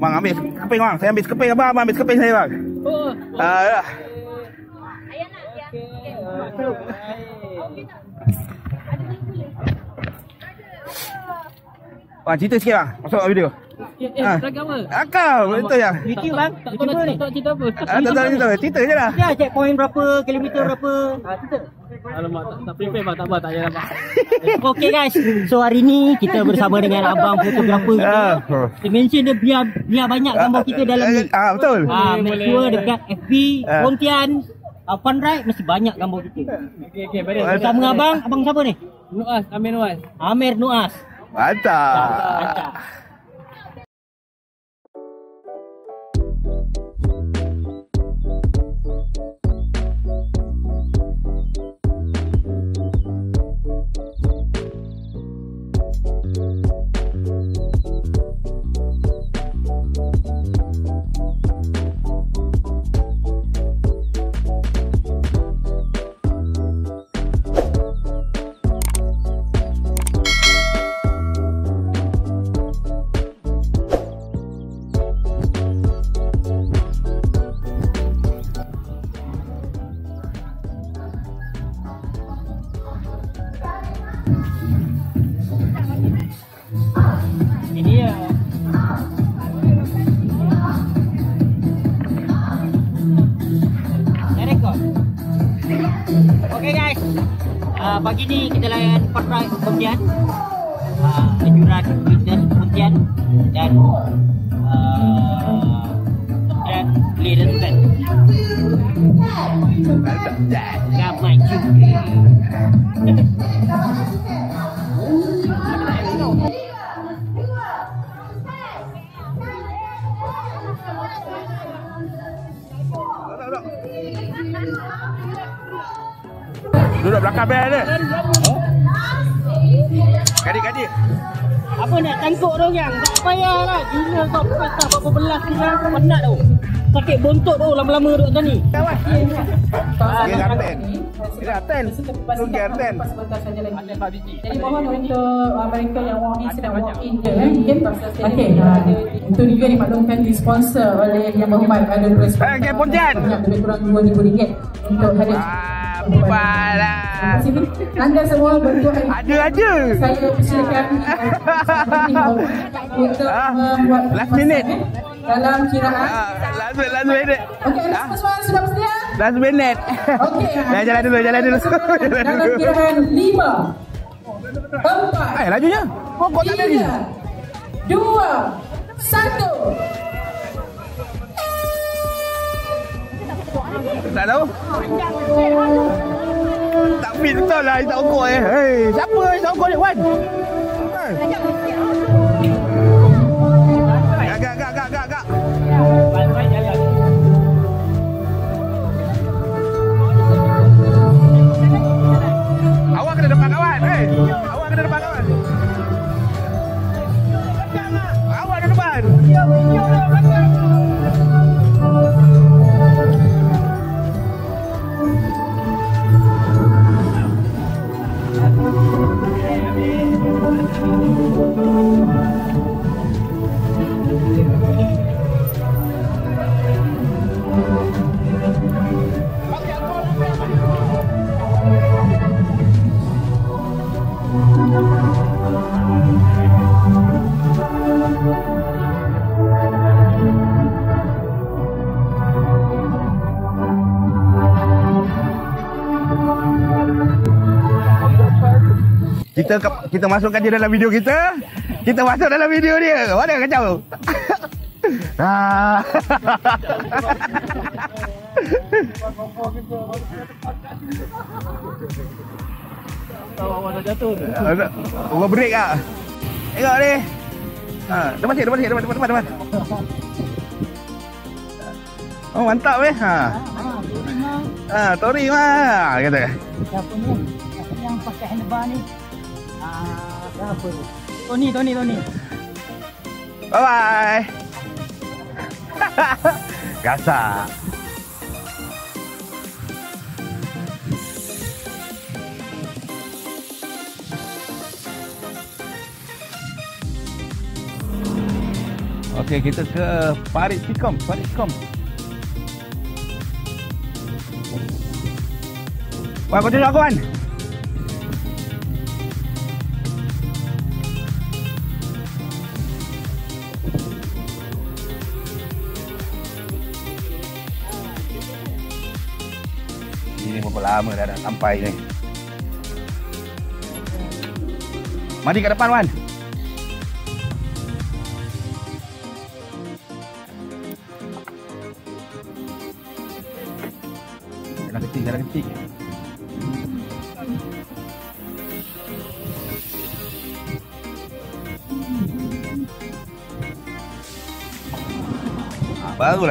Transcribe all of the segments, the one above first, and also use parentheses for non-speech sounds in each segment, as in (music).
Bang ambil keping bang. Saya ambil keping abang, abang ambil keping saya bang. Oh. Ah, ya. Bang cerita sikit bang. Masuk video. Eh, seragam apa? Akal, betul ya. YouTube bang. Tak nak tak tahu cerita apa. Ah, tak tahu cerita. Cerita je lah. Ya, checkpoint berapa, kilometer berapa. Ha, kita. Alamak, tak, tak prepare bang, tak apa, tak payah bang. (laughs) Okay guys, so hari ni kita bersama dengan abang fotografer kita. Ah. Dia mention dia biar biar banyak gambar kita dalam ni. Ah, betul. Ah, Boleh, make boleh. sure dekat FB, Ah. Pontian, uh, Fun Ride mesti banyak gambar kita. Okey, okey, baik. Bersama dengan abang, abang siapa ni? Nuas, Amin Nuas. Amir Nuas. Mantap. Mantap. Pagi ni kita layan Ride Pontian. Uh, anjuran Winters Pontian dan uh, Pontian Clearance Band. Ramai juga. Duduk belakang bel dia. Gadik-gadik. Apa nak tangkuk dia orang? Tak payahlah. Gila kau petah berapa belas ni lah. Penat tau. Sakit bontot tau lama-lama duduk atas ni. Kawan. Dia garten. Dia garten. Tu garten. Jadi mohon untuk uh, mereka yang walk in sedang walk in je eh. Okey. Okey. Uh, itu juga dimaklumkan disponsor oleh yang berhormat ada Grace. Eh, okey, Pontian. Lebih kurang RM2,000 untuk hadir. Ah, kasih. Anda semua berdua Ada aja. saya persilakan untuk Ah, membuat last minute. eh, dalam kiraan. Ah, last minute, last minute. Okey, anda semua sudah bersedia? Last minute. Okey. (laughs) Dah jalan dulu, jalan dulu. Dalam kiraan lima, empat, Eh, lajunya. Pokok tak ada ni. tiga, dua, satu. Tak tahu. Tak fit betul lah tak ukur eh. Hei, siapa tak ukur ni, Wan? Agak, agak, agak, agak, agak. Kita kita masukkan dia dalam video kita. Kita masuk dalam video dia. Mana kacau? (laughs) Ah. Awak dah jatuh. Orang break ah. Tengok ni. Ha, depan sikit, depan sikit, depan, depan, depan, depan. Oh, mantap weh. Ha. Ha, tori mah kata. Siapa ni? Yang pakai handlebar ni? Tony, Tony, Tony. Bye bye. (laughs) Gasak. Okey, kita ke Parit Sikom. Parit Sikom. Wan, kau tunjuk aku, lama dah dah sampai ni. Mari kat depan, Wan. Jalan kecil, jalan kecil. Ah, baru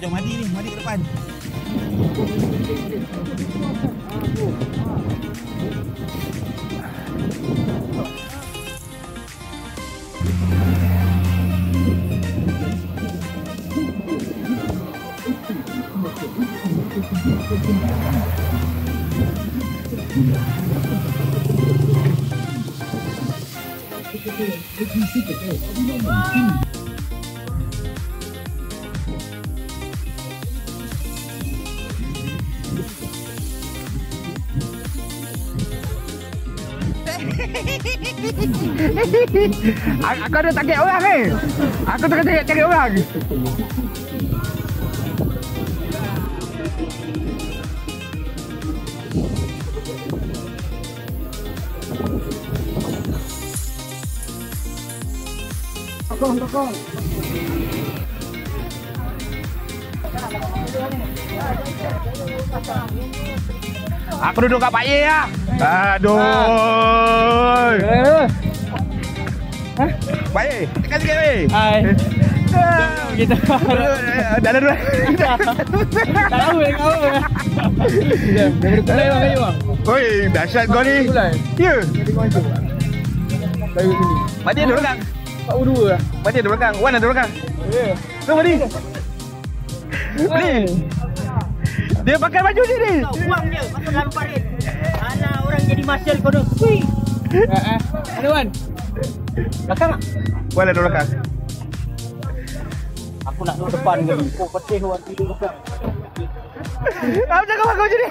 Kau jom mandi ni, mandi ke depan. Aku (laughs) aku ada target orang ni. Aku tengah cari cari orang. Aku duduk kat Pak Ye lah. Aduh. Pak Ye, tekan sikit weh. Hai. Kita. Dah dah dah. Tak tahu yang kau. Dia bertulai bang. Oi, dahsyat kau ni. Ya. Kayu sini. Ye ada belakang. Pak dua lah. Pak Ye ada belakang. Wan ada belakang. Ya. Tu Madi. Madi. Dia pakai baju ni ni. Kau buang dia Masuk dalam parit Alah orang jadi marshal kau tu Wih Eh, eh. Ada Wan. Belakang tak? Wan ada belakang. Aku nak duduk depan kali Kau petih orang tidur belakang Apa cakap kau jadi?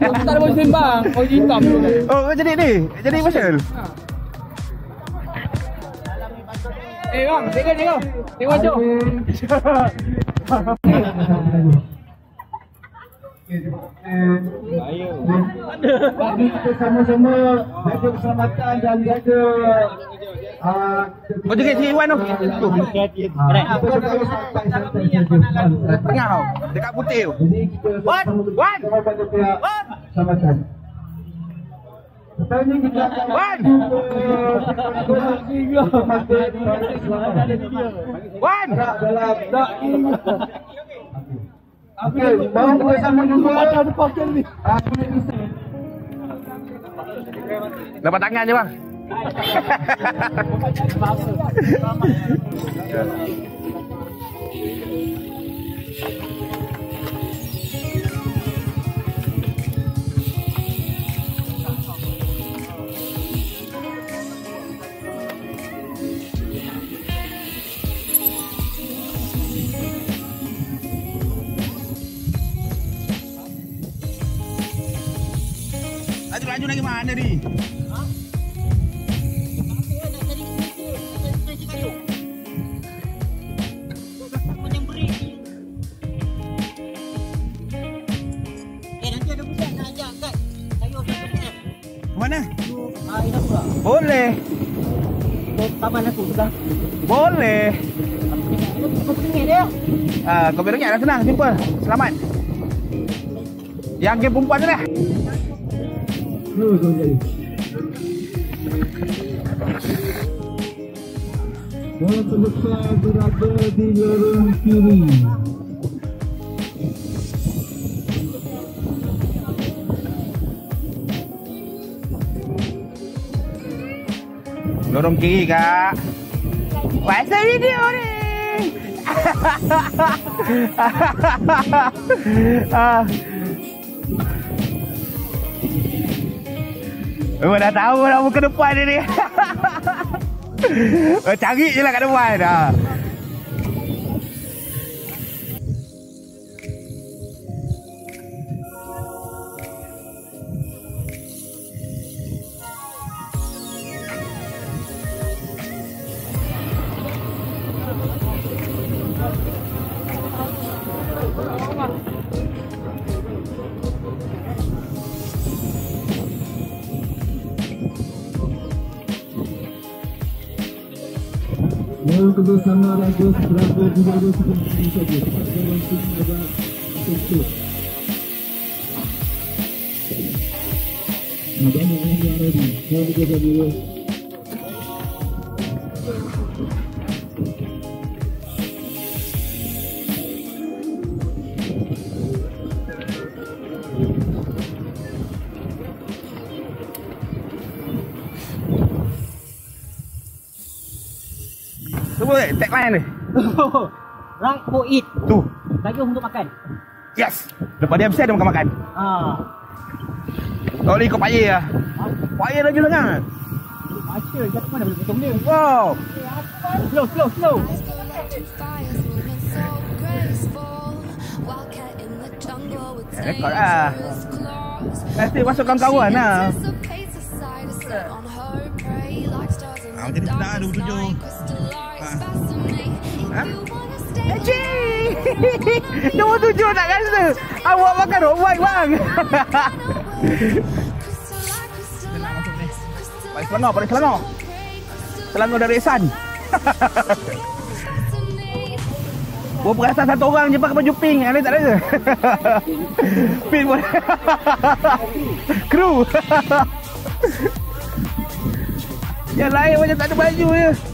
Aku tak ada baju sembang. Baju hitam tu kan. Oh, kau jadi ni. Jadi marshal. Eh bang, tengok tengok. Tengok baju. (laughs) Kita sama-sama jaga keselamatan dan jaga ah, Kau jadi si Wan tu. Ah. Tengah tau. Dekat putih tu. Wan, Wan. keselamatan. Sekarang ni kita akan Wan. Wan. dalam Okey, Dapat tangan je bang. (laughs) (laughs) Laju lagi mana ni? Mana? Boleh. Taman aku sudah. Boleh. Kau pengin dia. Ah, kau berengak dah senang, simple. Selamat. Yang game perempuan tu lah. Bola terbesar berada di lorong kiri. Lorong kiri kak. Pasal video ni. ah. Memang dah tahu lah muka depan dia ni. (laughs) Cari je lah kat depan. Ha. Yang bersama Raja Raja juga seperti ini saja. Dalam sini ada satu. Ada yang yang ready. Saya juga (laughs) Right for eat. Tu. Gayung untuk makan. Yes. Lepas dia habis ada makan-makan. Ah. Tak boleh ikut payah lah. Payah lagi sangat. Baca kat mana boleh potong dia. Wow. Slow, slow, slow. Rekod lah. Nanti masuk kawan-kawan lah. Ah, macam ni sedap lah, 27. Ha? Cik! Nombor tujuh tak rasa. Awak makan robot bang. (laughs) Paling Selangor, paling Selangor. Selangor dari Esan. Gua (laughs) perasan satu orang je pakai baju pink. Yang lain tak ada. (laughs) pink pun. Kru. Yang lain macam tak ada baju je.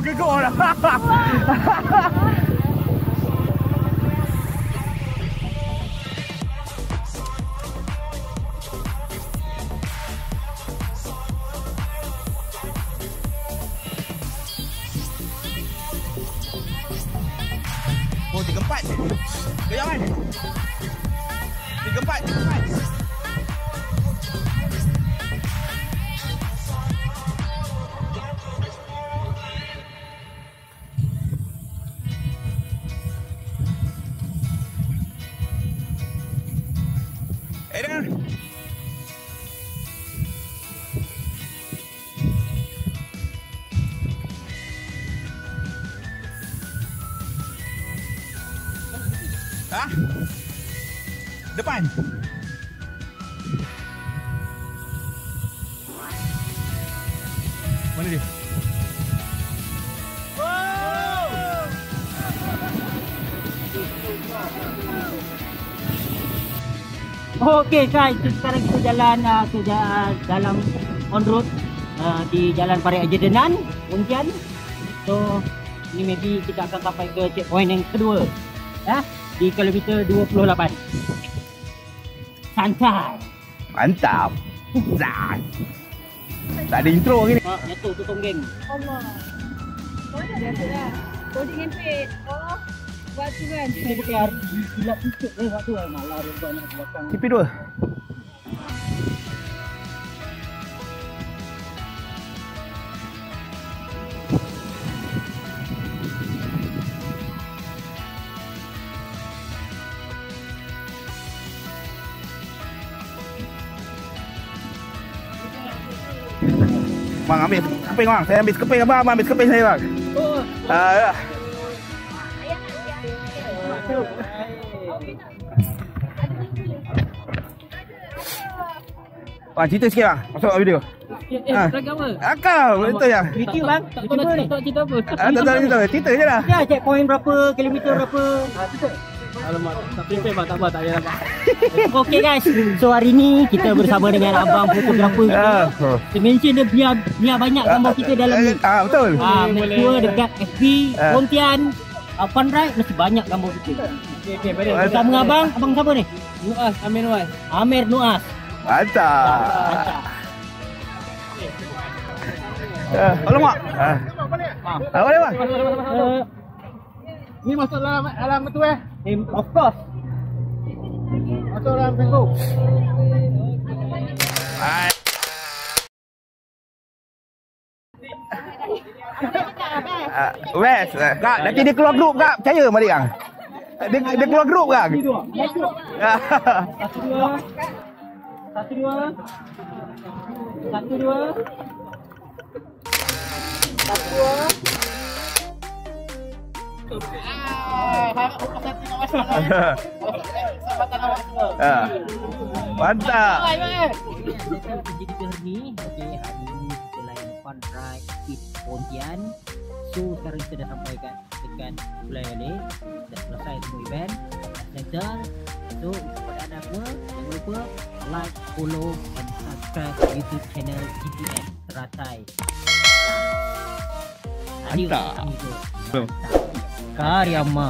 Gegok dah. (laughs) Mana dia? Okey guys, so sekarang kita jalan uh, ke ja- dalam on road uh, di Jalan Parit Ajedenan, Pontian. So, ni maybe kita akan sampai ke checkpoint yang kedua. Ya. di kilometer 28. Santai. Mantap. Zat. Tak ada intro ke ni? Mak, jatuh tu tonggeng Allah Kau dah jatuh dah Kau di ngempit Oh Buat tu kan. Kita bukan Silap tutup ke Buat Malah dia buat nak belakang. Tipi dua. Keping bang. Saya ambil keping abang, abang ambil keping saya bang. Oh, Ah, ya. Bang cerita sikit bang. Masuk video. eh, eh Ah. apa? Akal betul ya. Review bang. Tak tahu nak cerita apa. Ah, tak tahu cerita. Cerita je lah. Ya, checkpoint berapa, kilometer berapa. Ah, cerita. Alamak, tak prepare bang, tak apa, tak payah nampak. (laughs) Okay guys, so hari ni kita bersama dengan abang fotografer kita. Ah. Dia mention dia biar, biar banyak gambar kita dalam ni. Ah betul. Ah, make sure dekat FB, Ah. Pontian, uh, Fun Ride mesti banyak gambar kita. Okay, okay. Bersama dengan abang, abang siapa ni? Nuas, Amin Nuas. Amir Nuas. Mantap. Mantap. Ah, Alamak. Ah. Ah, boleh bang. Uh, Ni masuk dalam alam tu eh. eh, of course. Masuk dalam Facebook. Ah. Ah, West, ah, kak, nanti dia keluar grup kak, percaya dia kang. Dia, dia keluar grup kang. Ah. Satu dua. Satu dua. Satu dua. Satu dua. Ah. Mantap. Jadi kita hari ni, hari ni kita lain fun ride with Pontian. So sekarang kita dah sampai kat dekat Pulau Yale. Dah selesai semua event. Dah settle. So kepada anda semua, jangan lupa like, follow and subscribe YouTube channel GPS Teratai. Adios. Mantap. காரி அம்மா.